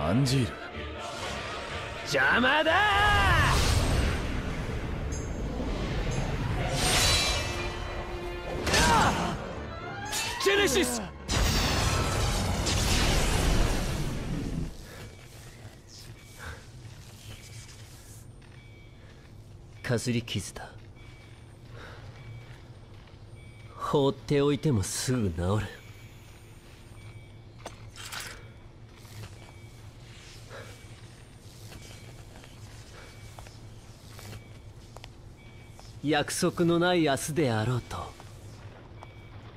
アンジール邪魔だ!ジェネシス!かすり傷だ。放っておいてもすぐ治る約束のない明日であろうと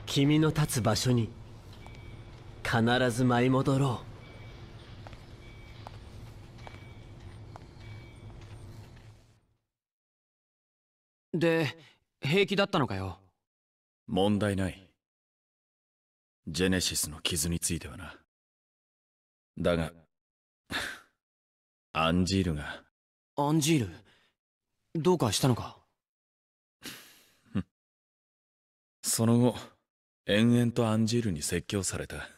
君の立つ場所に必ず舞い戻ろう。で平気だったのかよ？問題ない。ジェネシスの傷についてはな。だが アンジールが。アンジールどうかしたのか？その後延々とアンジールに説教された。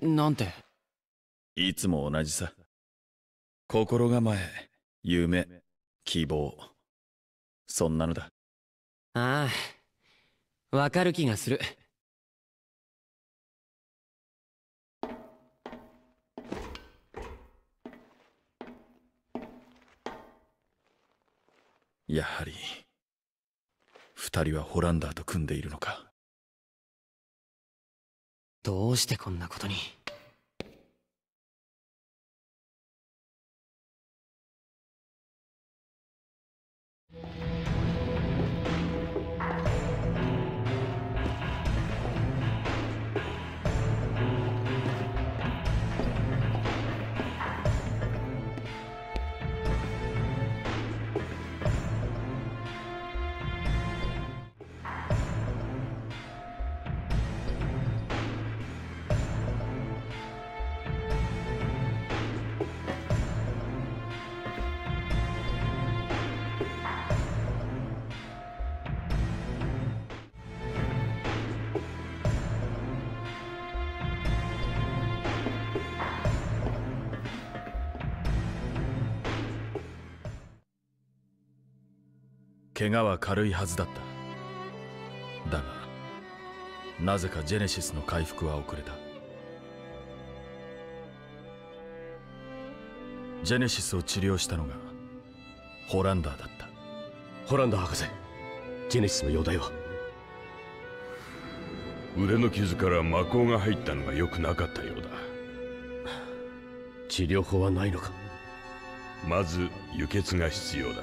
なんて？いつも同じさ。心構え夢希望。そんなのだ。ああわかる気がする。やはり二人はホランダーと組んでいるのか。どうしてこんなことに。怪我は軽いはずだった。だがなぜかジェネシスの回復は遅れた。ジェネシスを治療したのがホランダーだった。ホランダー博士ジェネシスの容体は？腕の傷から魔法が入ったのが良くなかったようだ。治療法はないのか？まず輸血が必要だ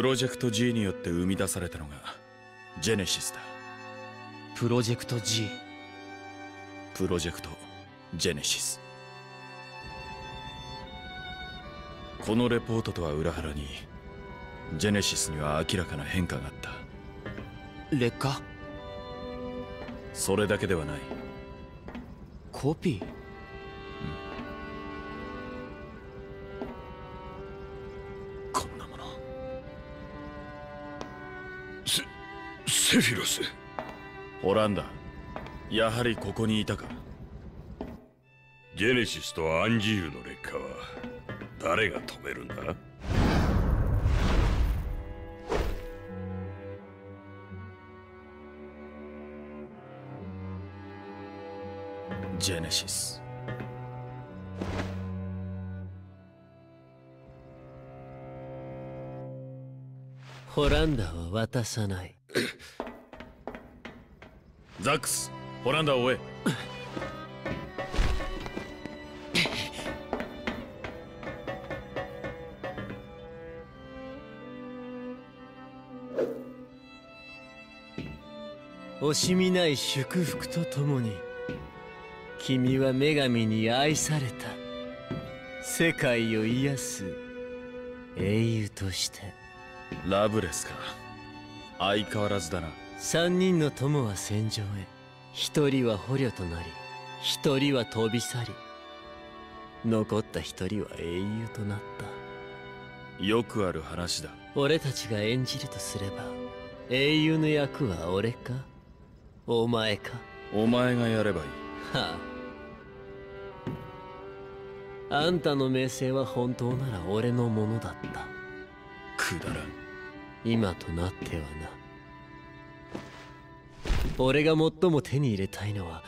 プロジェクト G によって生み出されたのがジェネシスだ。プロジェクト G プロジェクトジェネシスこのレポートとは裏腹にジェネシスには明らかな変化があった。劣化？それだけではない。コピー？セフィロス。オランダやはりここにいたか。ジェネシスとアンジールの劣化は誰が止めるんだ？ジェネシス。ホランダーは渡さないザックスホランダを追え。惜しみない祝福とともに君は女神に愛された。世界を癒す英雄として。ラブレスか相変わらずだな。三人の友は戦場へ。一人は捕虜となり一人は飛び去り残った一人は英雄となった。よくある話だ。俺たちが演じるとすれば英雄の役は俺か？お前か？お前がやればいい。はあ。あんたの名声は本当なら俺のものだった。くだらん今となってはな。俺が最も手に入れたいのは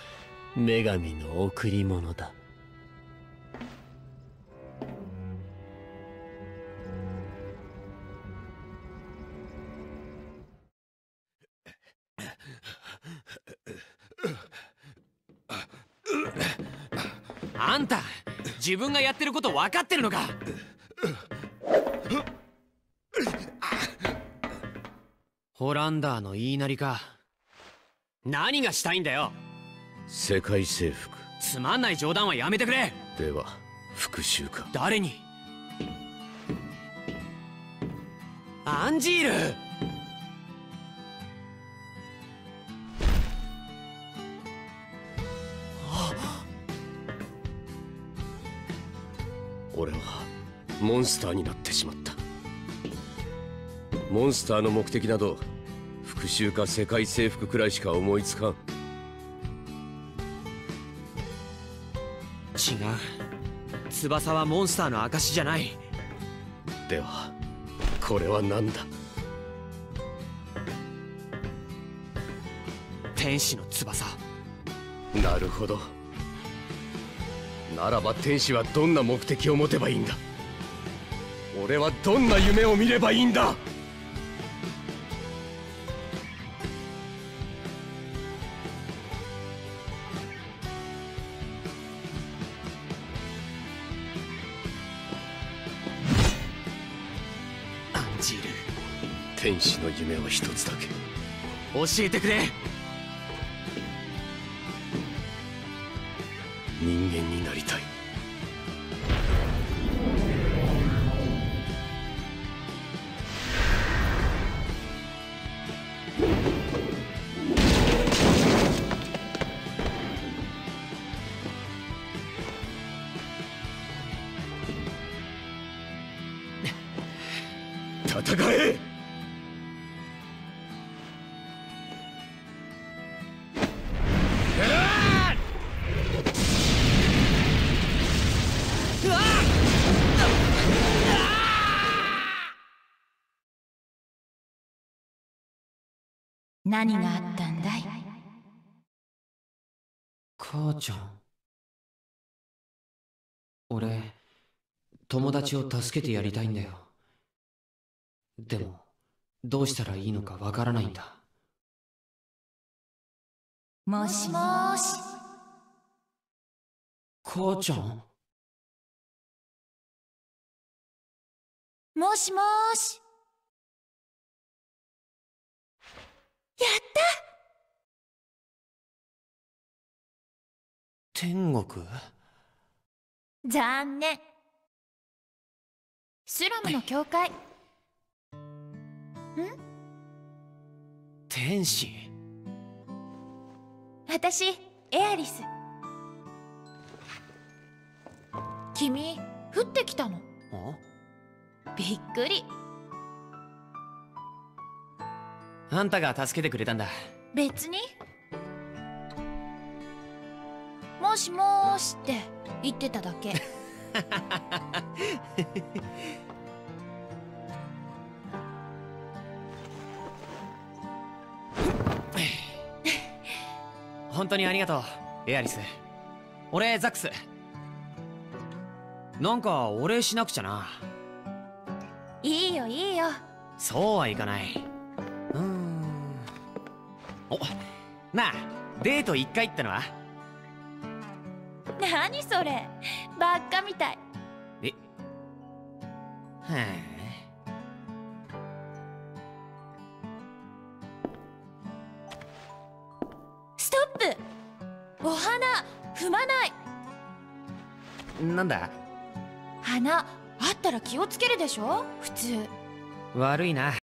女神の贈り物だ。あんた自分がやってること分かってるのか？ホランダーの言いなりか。何がしたいんだよ。世界征服。つまんない冗談はやめてくれ。では復讐か。誰に？アンジール。俺はモンスターになってしまったモンスターの目的など復讐か世界征服くらいしか思いつかん。違う。翼はモンスターの証じゃない。ではこれは何だ？天使の翼。なるほど。ならば天使はどんな目的を持てばいいんだ？俺はどんな夢を見ればいいんだ？ジール天使の夢は一つだけ。教えてくれ。人間になりたい何があったんだい？母ちゃん。俺友達を助けてやりたいんだよ。でもどうしたらいいのかわからないんだ。もしもーし。母ちゃん？もしもーしった。天国？残念。スラムの教会。ん？天使？私エアリス。君降ってきたの。びっくりあんたが助けてくれたんだ。別に。もしもーしって言ってただけ。本当にありがとうエアリス。俺ザックス。なんかお礼しなくちゃな。いいよいいよ。そうはいかないなあデート1回ってのは？何それ。ばっかみたい。えはあ。トップ。お花踏まない。なんだ？花あったら気をつけるでしょ？普通。悪いな